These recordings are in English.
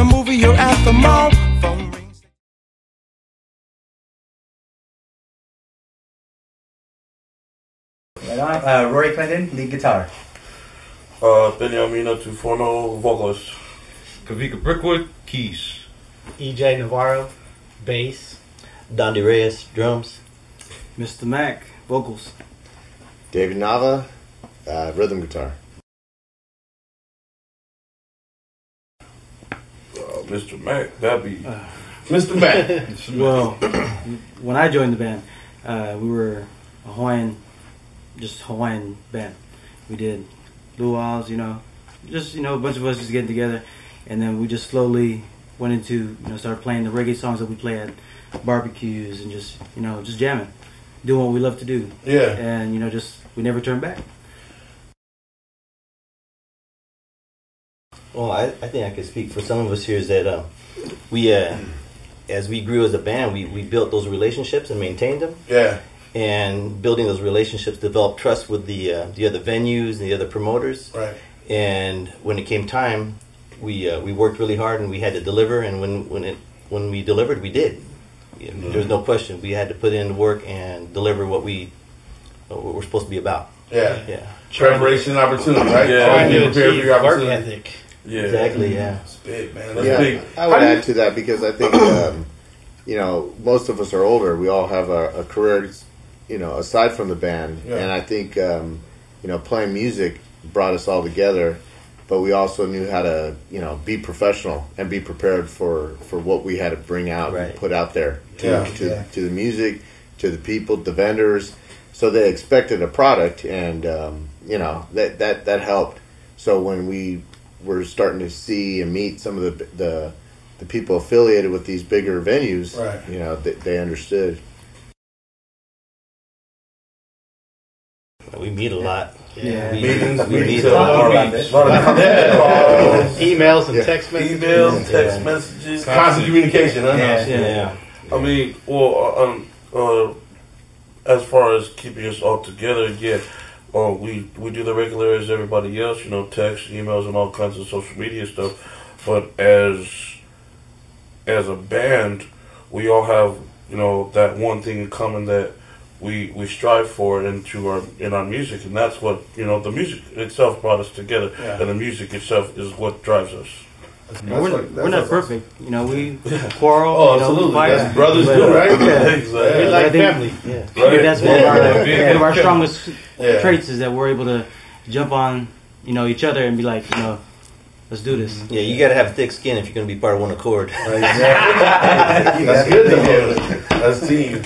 a movie or at the mall. Phone rings. Right on. Uh, Rory Clinton, lead guitar. Uh, Benjamina Tufono, vocalist. Kavika Brickwood, keys. EJ Navarro, bass. Dondi Reyes, drums. Mr. Mac, vocals. David Nava, uh, rhythm guitar. Mr. Mac, that'd be Mr. Mac. Well, when I joined the band, uh, we were a Hawaiian, just Hawaiian band. We did luau's, you know, just you know a bunch of us just getting together, and then we just slowly went into you know started playing the reggae songs that we play at barbecues and just you know just jamming, doing what we love to do, Yeah. and you know just we never turned back. Well, I, I think I could speak for some of us here is that uh, we, uh, as we grew as a band, we, we built those relationships and maintained them. Yeah. And building those relationships developed trust with the uh, the other venues and the other promoters. Right. And when it came time, we uh, we worked really hard and we had to deliver. And when when it when we delivered, we did. Yeah, There was no question. We had to put in the work and deliver what we what we're supposed to be about. Yeah. Yeah. Preparation and opportunity, right? Yeah. Trying to to be prepared for achieve your work ethic. Yeah. Exactly. Yeah. That's big, man. That's yeah, big. I would How do you- add to that because I think, um, you know, most of us are older. We all have a, a career, you know, aside from the band. Yeah. And I think, um, you know, playing music brought us all together. But we also knew how to, you know, be professional and be prepared for, for what we had to bring out Right. and put out there to, Yeah. to, Yeah. to the music, to the people, the vendors. So they expected a product, and um, you know that that that helped. So when we were starting to see and meet some of the the, the people affiliated with these bigger venues, Right. you know, they, they understood. We meet a lot. Yeah. We, Meetings, we meet a a lot. lot of meetings, a lot of yeah, calls, Emails and Yeah. text messages. Emails, text Yeah. messages. constant communication, huh? Yeah. Yeah. I mean, well, uh, um, uh, as far as keeping us all together, yeah, uh, we we do the regular as everybody else, you know, text, emails, and all kinds of social media stuff. But as as a band, we all have you know that one thing in common that we we strive for into our in our music, and that's what you know. The music itself brought us together, Yeah. and the music itself is what drives us. We're, what- we're that's not what- perfect, you know. We quarrel, Oh, you know, we absolutely. fight. That's brothers But- do, right? Yeah, We exactly. Like think- family. Yeah. I think that's one of our, Yeah. one of our strongest Yeah. traits is that we're able to jump on, you know, each other and be like, you know, let's do this. Yeah, you got to have thick skin if you're going to be part of One A-Chord. That's good to hear. That's team.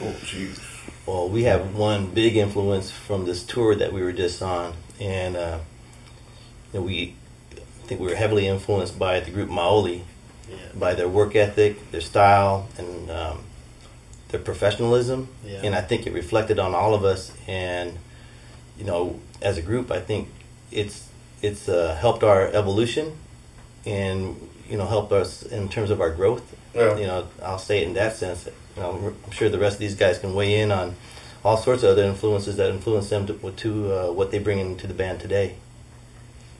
Oh, jeez. Well, we have one big influence from this tour that we were just on, and uh, you know, we I think we were heavily influenced by the group Maoli, by their work ethic, their style, and um, their professionalism. Yeah. And I think it reflected on all of us. And you know, as a group, I think it's it's uh, helped our evolution, and you know, helped us in terms of our growth. Yeah. You know, I'll say it in that sense. You know, I'm sure the rest of these guys can weigh in on all sorts of other influences that influence them to, to uh, what they bring into the band today.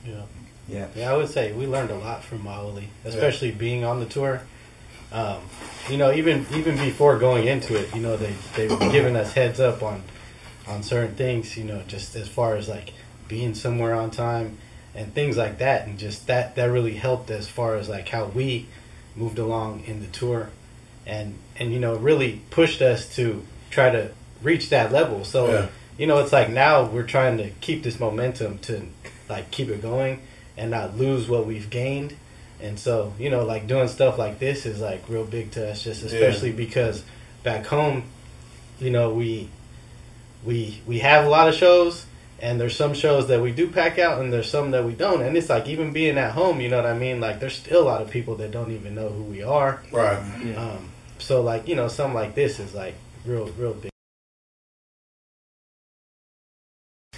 Yeah. Yeah. Yeah, I would say we learned a lot from Maoli, especially being on the tour. Um, you know, even even before going into it, you know, they they were giving us heads up on on certain things. You know, just as far as like being somewhere on time and things like that, and just that that really helped as far as like how we moved along in the tour, and and you know really pushed us to try to reach that level. So Yeah. you know, it's like now we're trying to keep this momentum to like keep it going and not lose what we've gained. And so, you know, like doing stuff like this is like real big to us, just especially because back home, you know, we we we have a lot of shows, and there's some shows that we do pack out, and there's some that we don't. And it's like even being at home, you know what I mean? Like there's still a lot of people that don't even know who we are. Right. Um, so like you know, something like this is like real real big.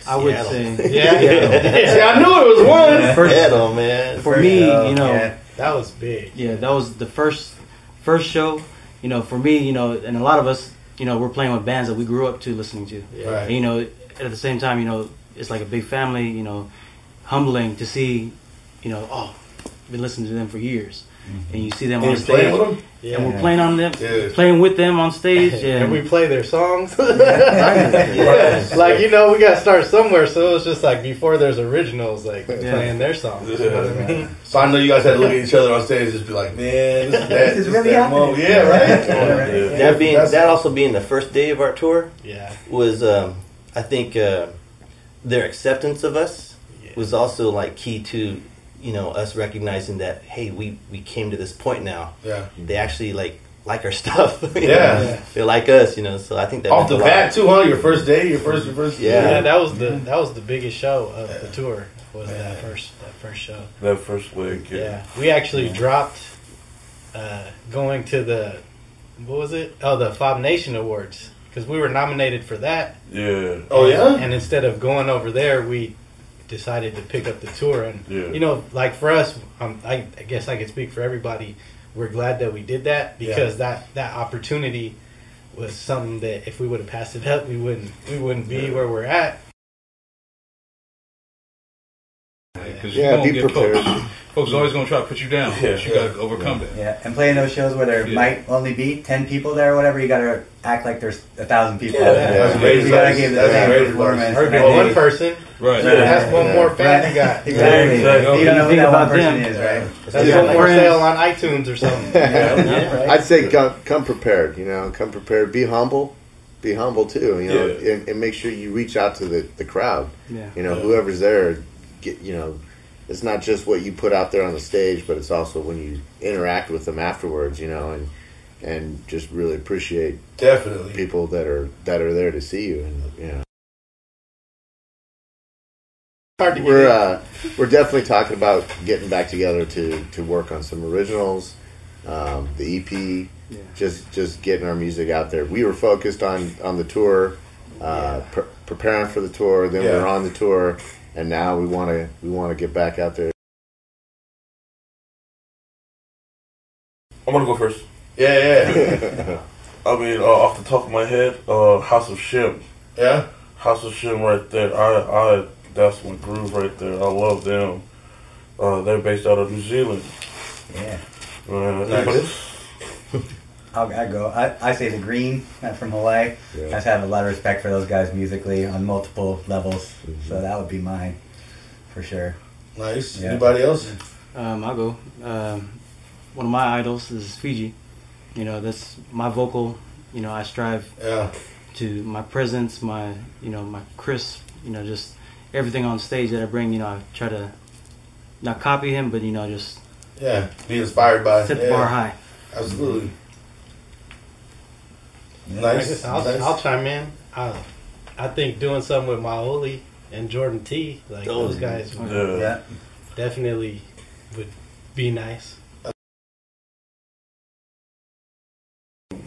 I would Seattle. say, Yeah, yeah. See, I knew it was one. First- Seattle, man. for me, you know, Yeah. that was big. yeah, that was the first first show. You know, for me, you know, and a lot of us, you know, we're playing with bands that we grew up to listening to. Yeah. Right. And, you know, at the same time, you know, it's like a big family. You know, humbling to see, you know, oh, I've been listening to them for years, and you see them And on you stage, with them? Yeah. and we're playing on them, Yeah. playing with them on stage, and and we play their songs. Yes. like you know, we got to start somewhere. So it was just like before there's originals, like Yeah. playing their songs. You know I mean? So I know you guys had to look at each other on stage and just be like, man, this is that. This is really that happening. moment. Yeah, right? Yeah. That being That's- that also being the first day of our tour Yeah. was, um, I think, uh, their acceptance of us Yeah. was also like key to, you know, us recognizing that hey, we we came to this point now. Yeah. They actually like like our stuff. you Yeah. they like us, you know. So I think that Off the a lot. bat too, huh? Your first day, your first, your first. Yeah. Yeah, that was the that was the biggest show of the tour. Was that first that first show? That first leg. Yeah, Yeah. we actually dropped uh, going to the what was it? Oh, the Fob Nation Awards because we were nominated for that. Yeah. Oh yeah. And instead of going over there, we decided to pick up the tour. And Yeah. you know, like for us, um, I, I guess I can speak for everybody. We're glad that we did that because that that opportunity was something that if we would have passed it up, we wouldn't we wouldn't be where we're at. Because Yeah, you won't be get prepared. folks. Folks always gonna try to put you down. Yeah. but you got to overcome that. Yeah, and playing those shows where there Yeah. might only be ten people there or whatever, you gotta act like there's a thousand people. Yeah, there. that's great You gotta give the That's same performance. Or and one person. Right. Yeah. That's one Yeah. more fan Right. you got. Exactly. Exactly. You don't know who that one person is, right? That's Yeah. one more sale on iTunes or something. I'd say come, come prepared. You know, come prepared. Be humble. Be humble too. You know, Yeah. and, and make sure you reach out to the, the crowd. yeah. You know, whoever's there, get you know, it's not just what you put out there on the stage, but it's also when you interact with them afterwards. You know, and and just really appreciate Definitely. people that are that are there to see you. And you know, Hard to we're uh, we're definitely talking about getting back together to to work on some originals, um, the EP, Yeah. just just getting our music out there. We were focused on on the tour, uh, pre- preparing for the tour. Then Yeah. we're on the tour, and now we want to we want to get back out there. I'm gonna go first. Yeah, yeah, I mean, uh, off the top of my head, uh, House of Shem. yeah. House of Shem right there. I, I, that's my groove right there. I love them. Uh, they're based out of New Zealand. Yeah. Uh, Nice. Anybody- I'll, I go. I, I say the Green uh, from Hawaii. Yeah. I just have a lot of respect for those guys musically on multiple levels. So that would be mine for sure. Nice. Yeah. Anybody else? Um, I'll go. Um, one of my idols is Fiji. You know, that's my vocal. You know, I strive Yeah. to my presence, my you know, my crisp. You know, just everything on stage that I bring. You know, I try to not copy him, but you know, just Yeah. Be inspired by. set yeah. bar high. Absolutely. I Nice. guess I'll, nice. I'll chime in. I, I think doing something with Maoli and Jordan T, like Oh, those guys, would Yeah. Yeah. definitely would be nice.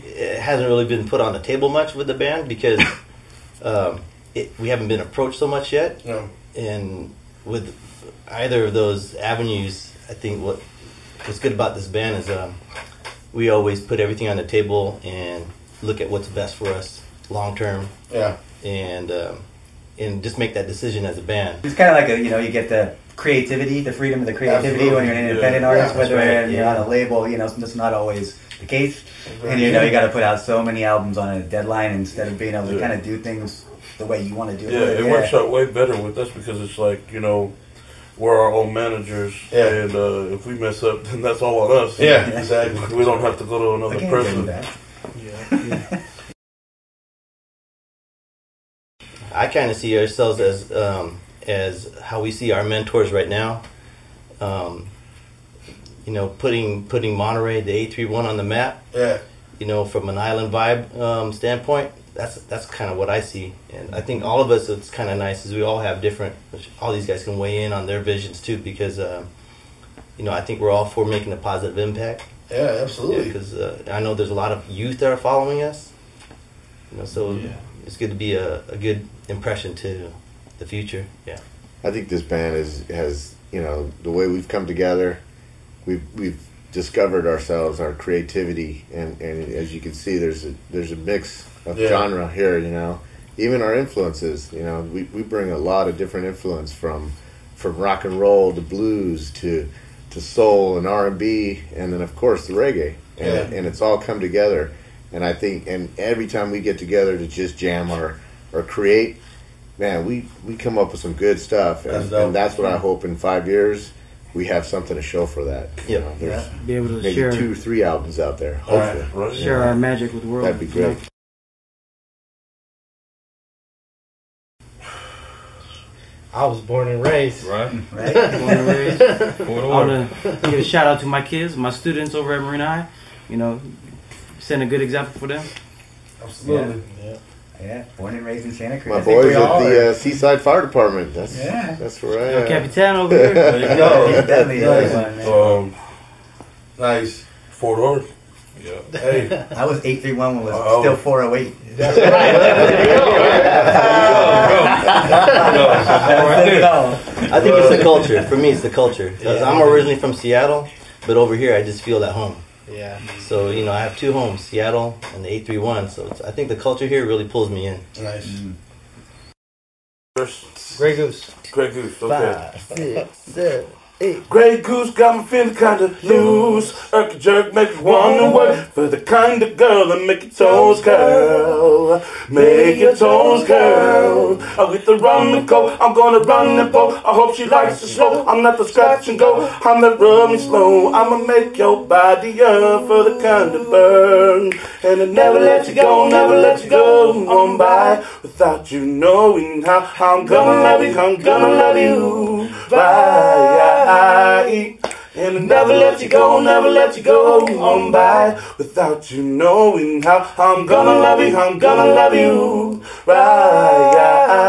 it hasn't really been put on the table much with the band because um, it, we haven't been approached so much yet. Yeah. And with either of those avenues, I think what what's good about this band is um, we always put everything on the table and look at what's best for us long term, Yeah. and um, and just make that decision as a band. It's kind of like a you know you get the creativity, the freedom of the creativity when you're an independent Yeah. artist. Yeah, whether right, you're yeah. on a label, you know that's not always the case. And you know you got to put out so many albums on a deadline instead of being able to kind of do things the way you want to do Yeah, it. it works out way better with us because it's like you know we're our own managers, Yeah. and uh, if we mess up, then that's all on us. Yeah. Exactly. we don't have to go to another person. Yeah. I kind of see ourselves as um, as how we see our mentors right now. Um, you know, putting putting Monterey, the eight three one on the map. Yeah. You know, from an island vibe um, standpoint, that's that's kind of what I see, and I think all of us. It's kind of nice is we all have different. Which all these guys can weigh in on their visions too, because um, you know I think we're all for making a positive impact. Yeah. Absolutely. Because uh, I know there's a lot of youth that are following us. You know, so Yeah. it's good to be a, a good impression to the future. Yeah. I think this band is has you know the way we've come together. We've we've discovered ourselves, our creativity, and, and as you can see, there's a there's a mix of Yeah. genre here. You know, even our influences. You know, we, we bring a lot of different influence from from rock and roll to blues to to soul and R and B, and then of course the reggae, and, Yeah. and it's all come together. And I think, and every time we get together to just jam or or create, man, we we come up with some good stuff, and, dope. and that's what I hope in five years we have something to show for that. You Yep. know, there's Be able to maybe share two, three albums out there. Hopefully, Right. share our magic with the world. that'd be you know? great. I was born and raised. Right? Right? Born and raised. For the I order. want to give a shout out to my kids, my students over at Marina High. You know, set a good example for them. Absolutely. Yeah. Yeah, born and raised in Santa Cruz. My I think we boys at the uh, Seaside Fire Department. That's Yeah. that's where I El am. Capitan over here. There you He's go. definitely the Nice. other one, man. Um, Nice. Fort Ord. Yeah. Hey. I was 831 when it was Oh. still 408. That's right. That's it all. I think it's the culture. For me, it's the culture. 'Cause I'm originally from Seattle, but over here, I just feel at home. yeah. So you know, I have two homes, Seattle and the 831. So it's, I think the culture here really pulls me in. Nice. Mm. First, Grey Goose. Grey Goose. Okay. Five, six, seven, eight. Grey Goose got me feeling kinda loose. Irk jerk make me wanna work for the kind of girl that make your toes curl. Make your toes curl. Oh, I with the rum and coke, I'm gonna run and poke. I hope she likes it slow. I'm not the scratch and go. I'm the rub me slow. I'ma make your body up for the kind of burn. And I never let you go, never let you go on by without you knowing how I'm gonna love you, I'm gonna love you right. And I never let you go, never let you go on by without you knowing how I'm gonna love you, I'm gonna love you right.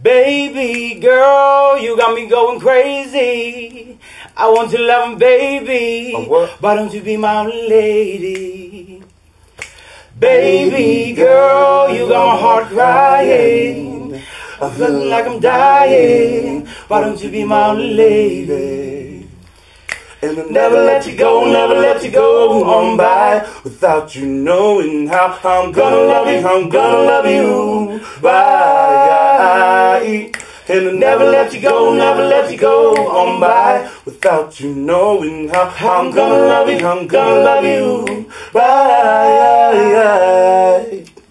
Baby girl, you got me going crazy. I want to love him, baby. Why don't you be my lady? Baby girl, you got my heart crying. I'm feeling like I'm dying. Why don't you be my lady? And I'll never let you go, never let you go on by without you knowing how I'm gonna love you, I'm gonna love you. Bye. And I'll never let you go, never let you go on by without you knowing how I'm gonna love you, I'm gonna love you. Bye. Yeah.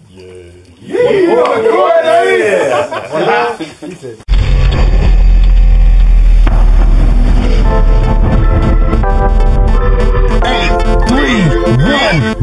Yeah. yeah. yeah. yeah. three, one.